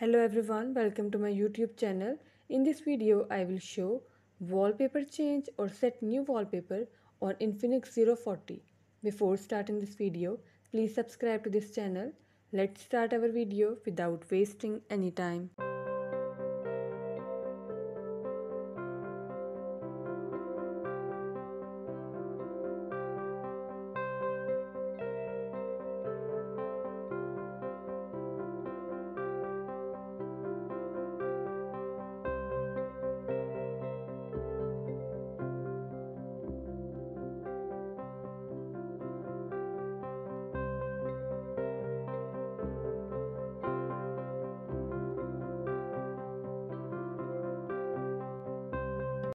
Hello everyone, welcome to my YouTube channel. In this video, I will show wallpaper change or set new wallpaper on Infinix Zero 40. Before starting this video, please subscribe to this channel. Let's start our video without wasting any time.